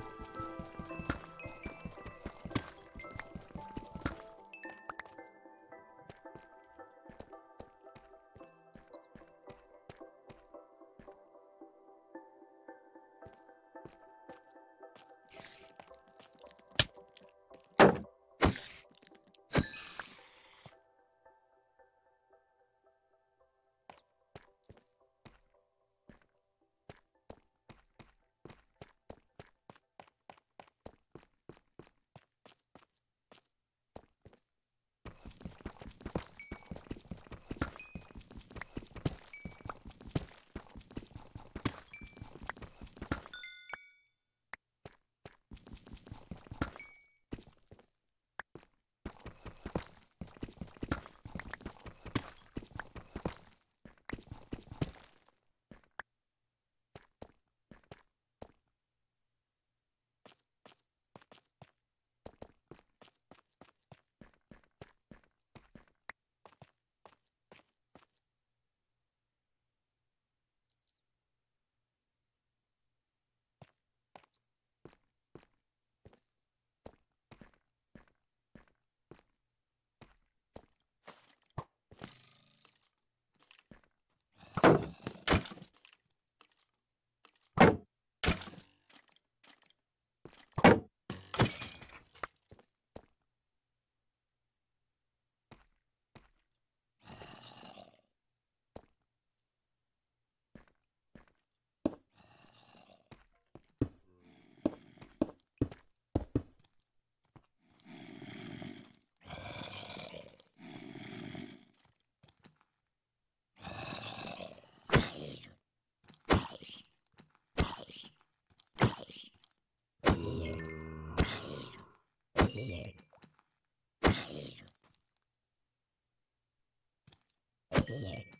ピッ! Here. here. here.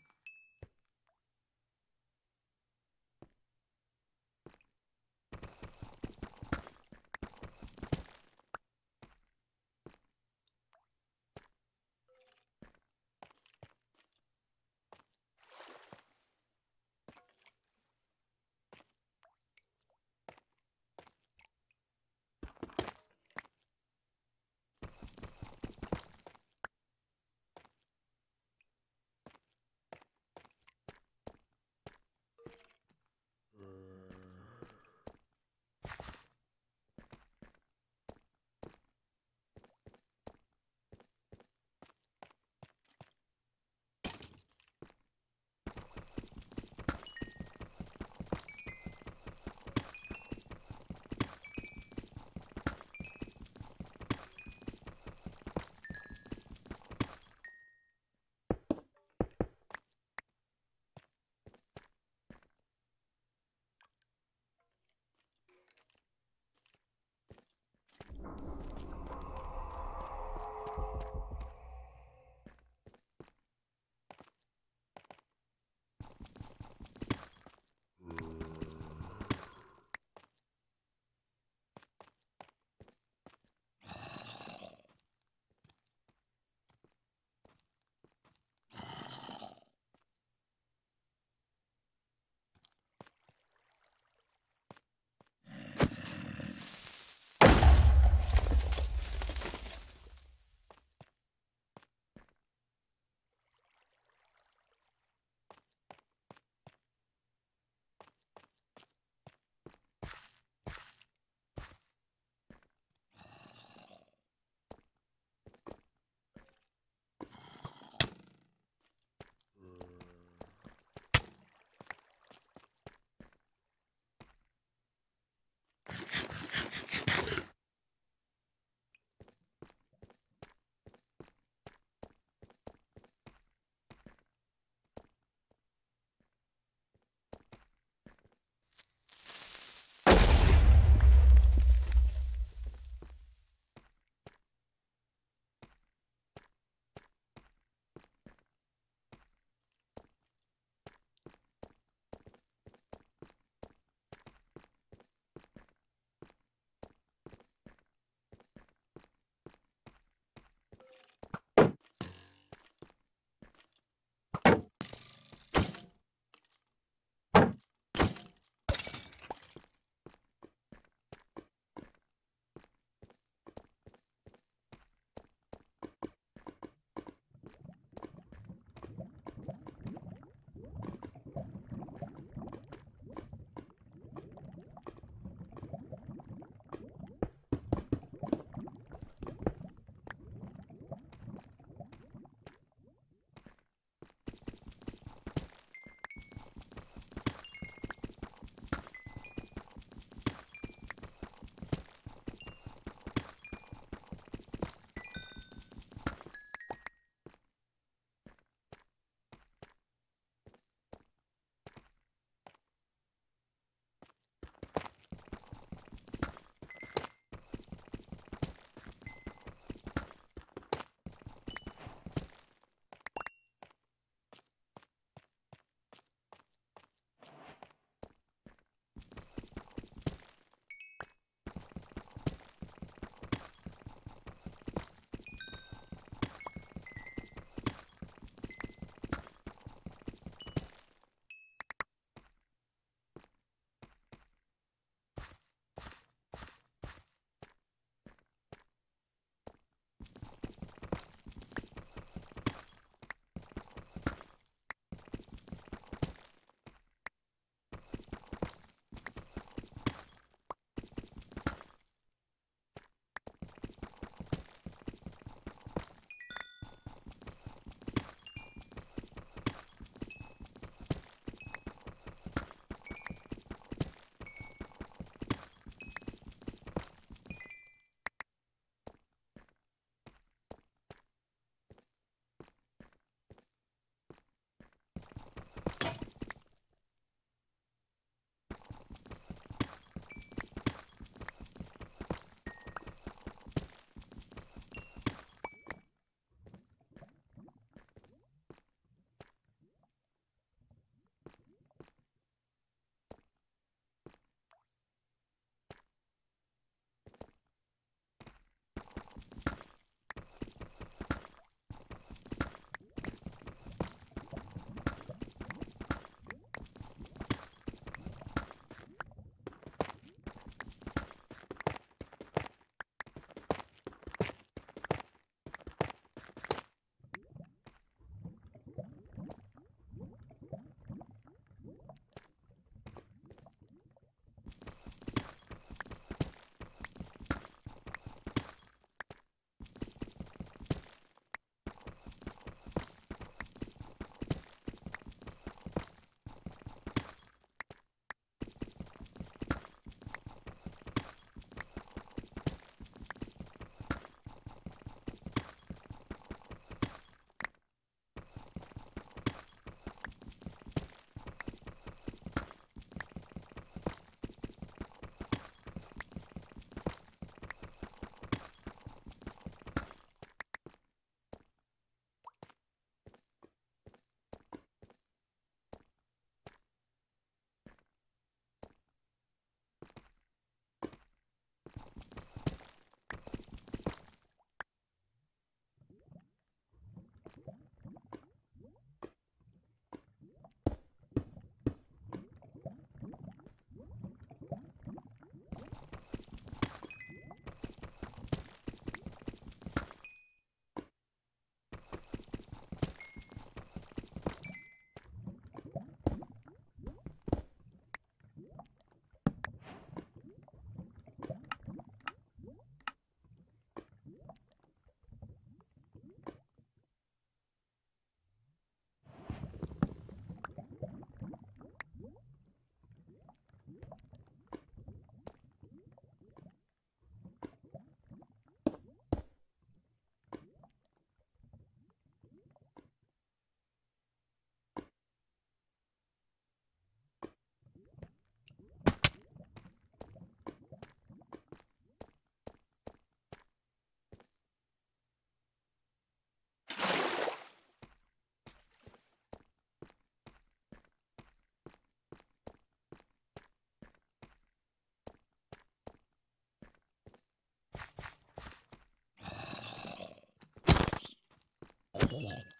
Saturday.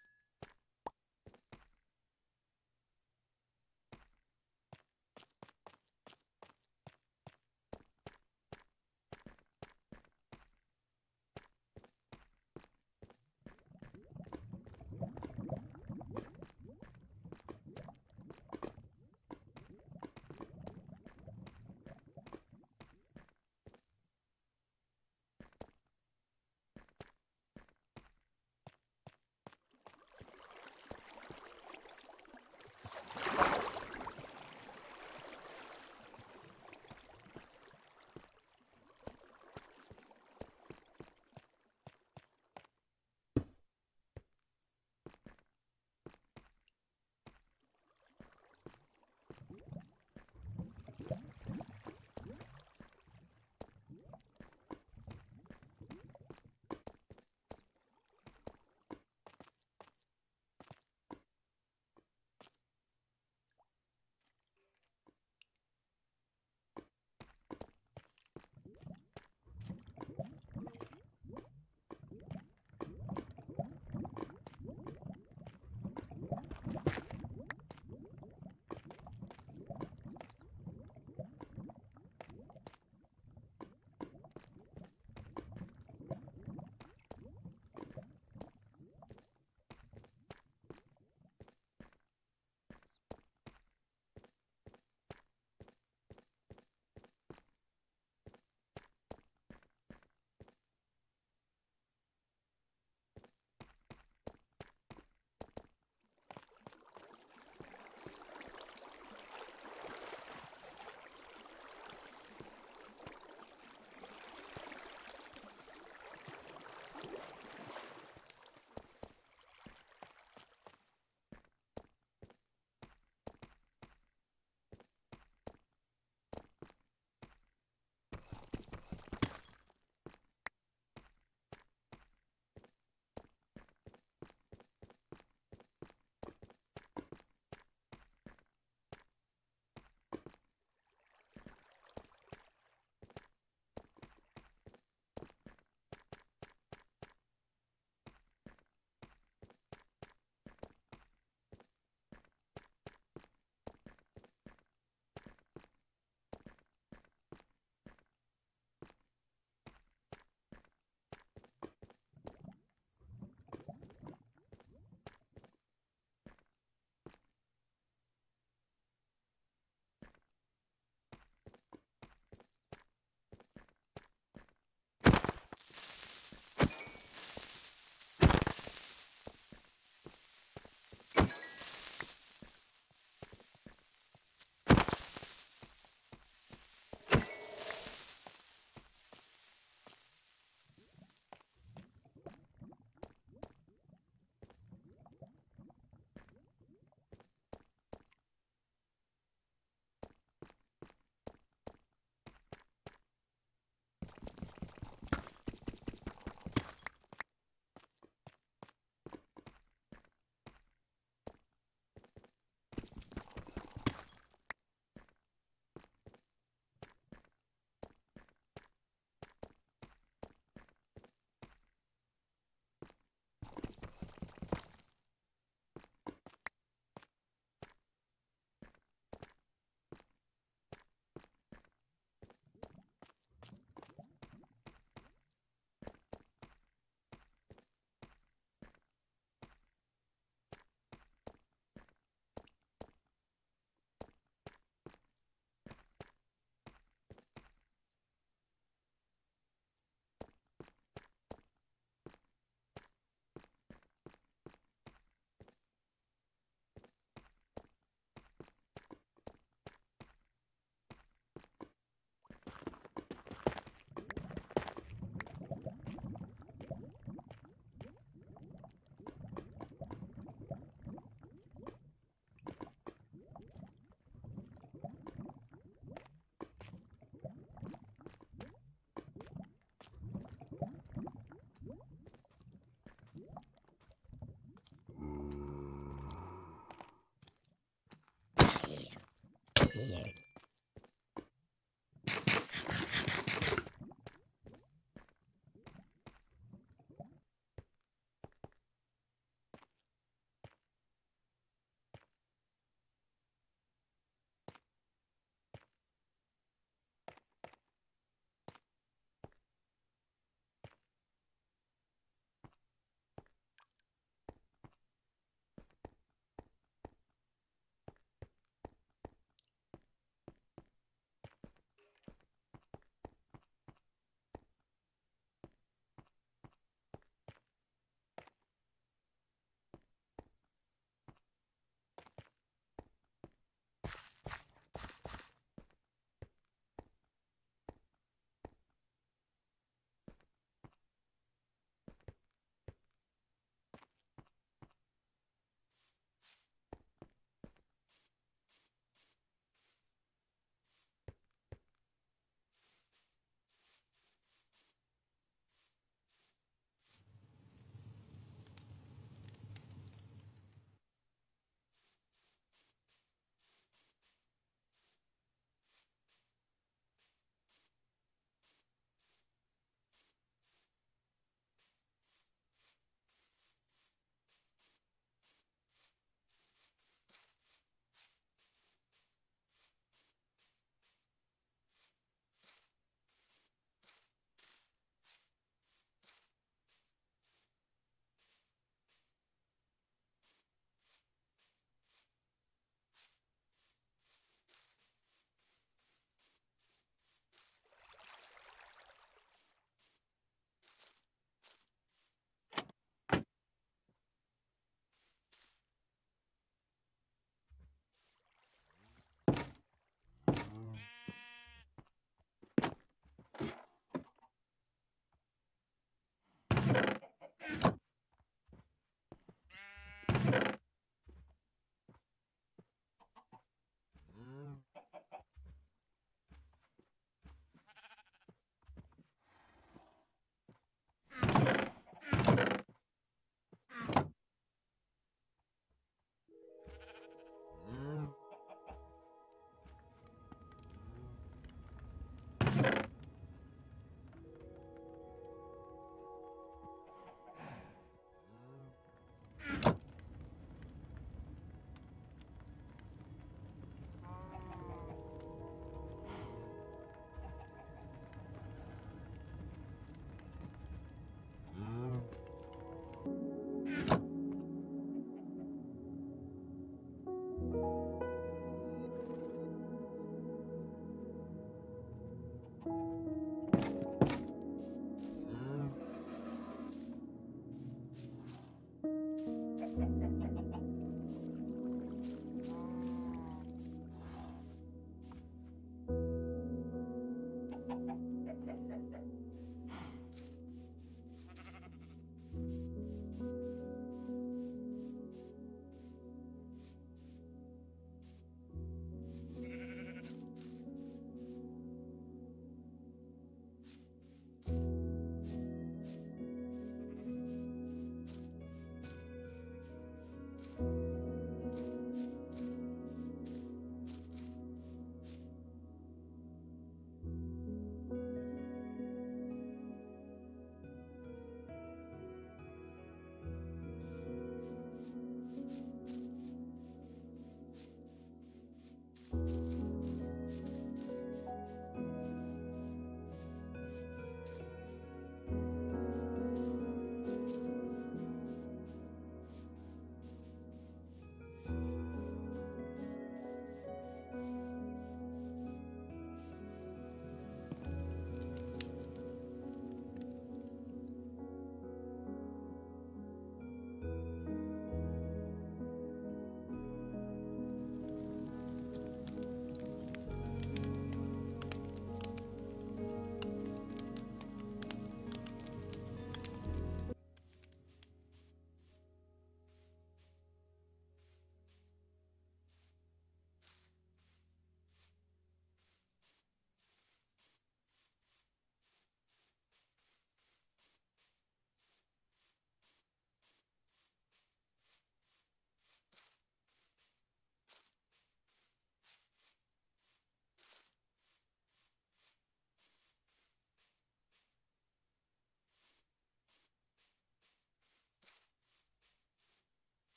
here.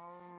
Oh.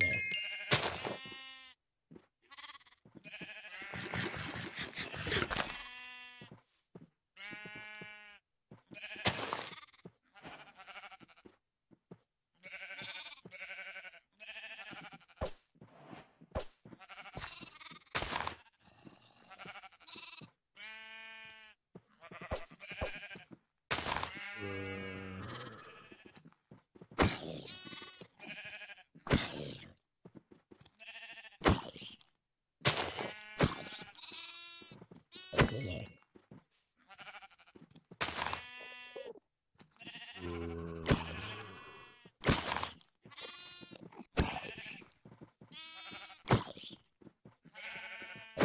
Yeah. here.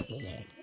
here.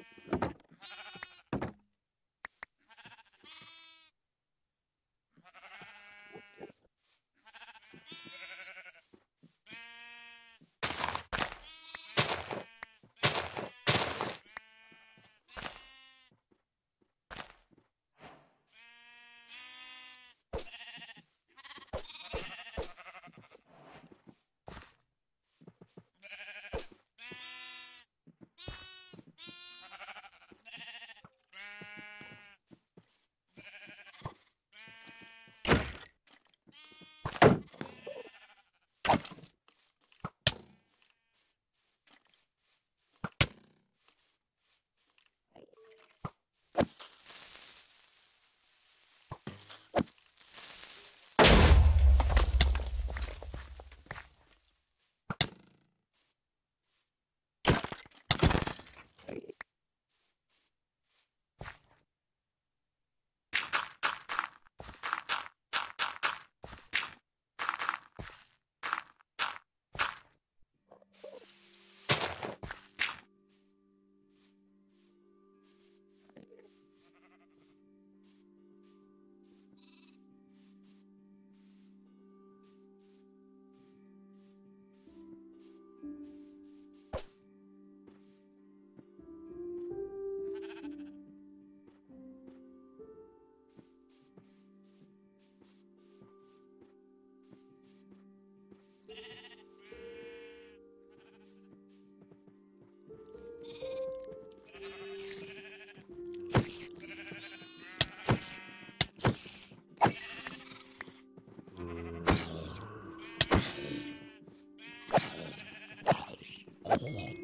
yeah.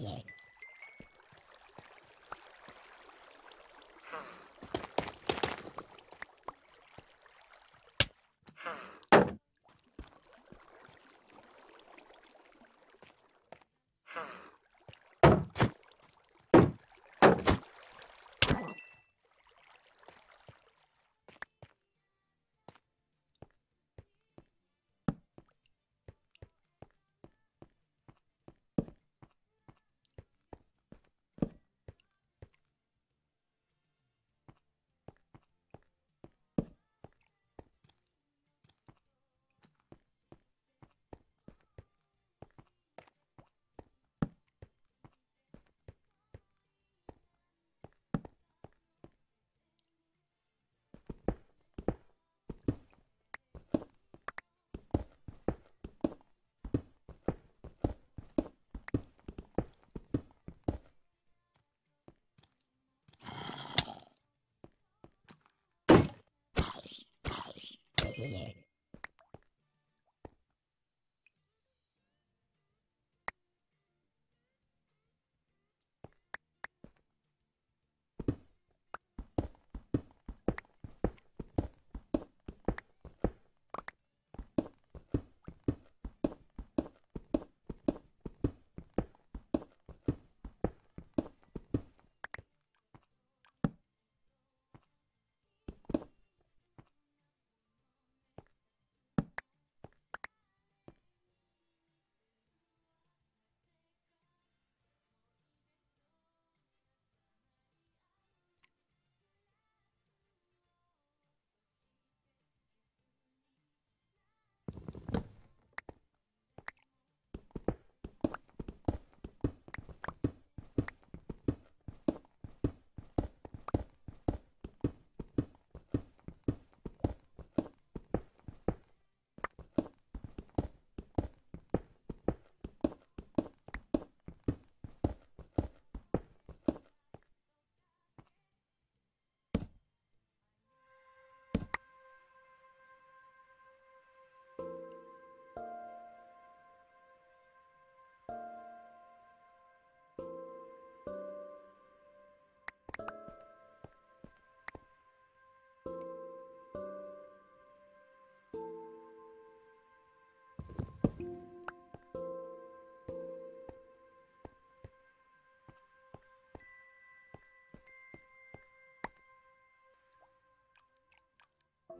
Here. Thank you.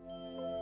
Música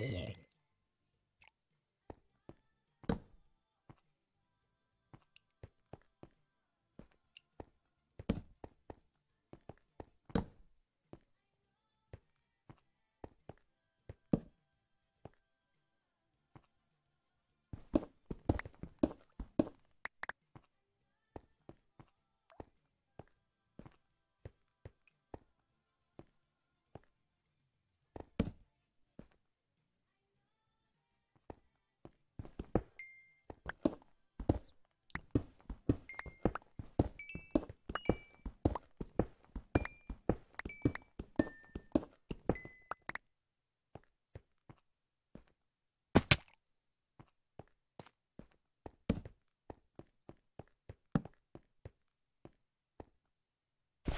weird.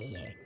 here.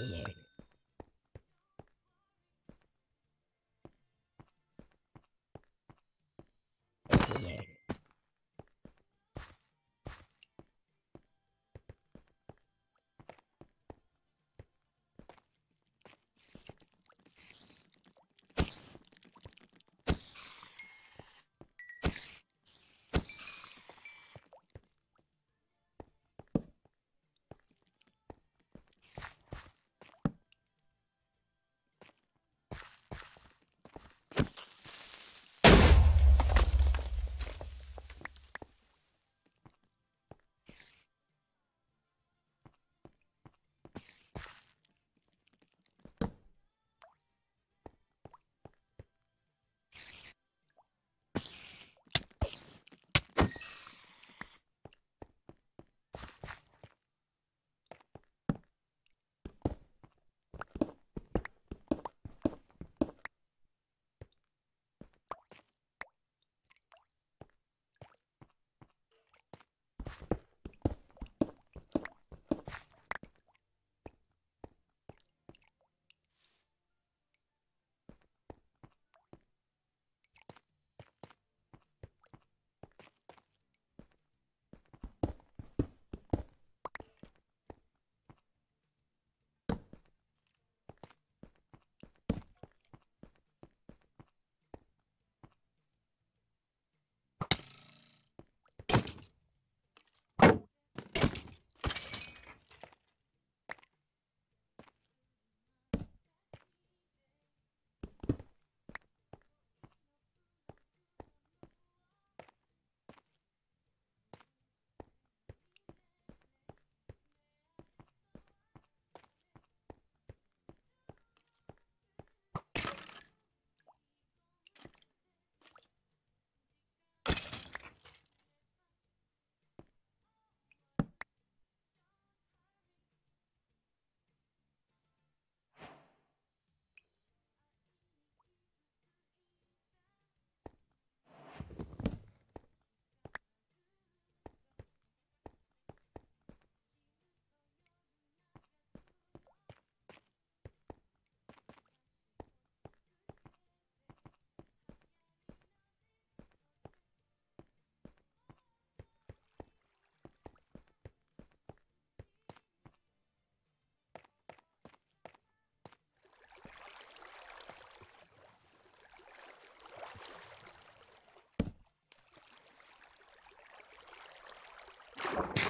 Here. you